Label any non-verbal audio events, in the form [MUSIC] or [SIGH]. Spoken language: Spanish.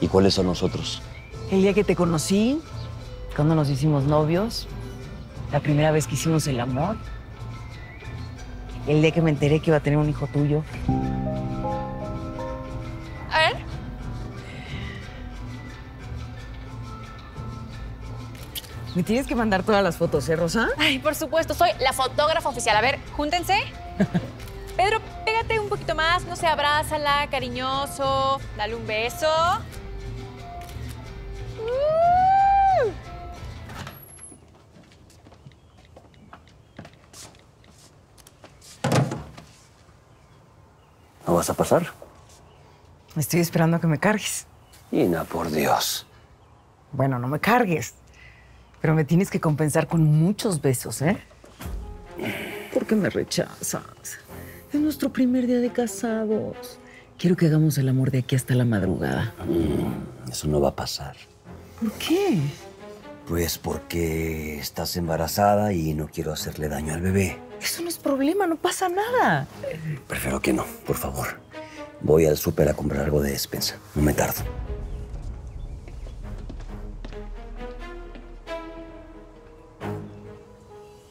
¿Y cuáles son nosotros? El día que te conocí, cuando nos hicimos novios, la primera vez que hicimos el amor, el día que me enteré que iba a tener un hijo tuyo. A ver. Me tienes que mandar todas las fotos, ¿eh, Rosa? Ay, por supuesto, soy la fotógrafa oficial. A ver, júntense. [LAUGHS] Pedro, pégate un poquito más, no sé, abrázala, cariñoso, dale un beso. ¿No vas a pasar? Estoy esperando a que me cargues. Ina, por Dios. Bueno, no me cargues. Pero me tienes que compensar con muchos besos, ¿eh? ¿Por qué me rechazas? Es nuestro primer día de casados. Quiero que hagamos el amor de aquí hasta la madrugada. Eso no va a pasar. ¿Por qué? Pues porque estás embarazada y no quiero hacerle daño al bebé. Eso no es problema, no pasa nada. Prefiero que no, por favor. Voy al súper a comprar algo de despensa. No me tardo.